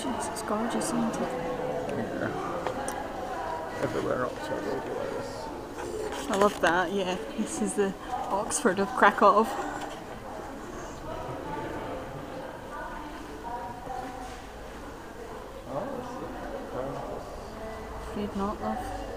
Jeez, it's gorgeous, isn't it? Yeah. Everywhere Oxford will be like this. I love that, yeah. This is the Oxford of Krakow. Oh, Afraid not, love.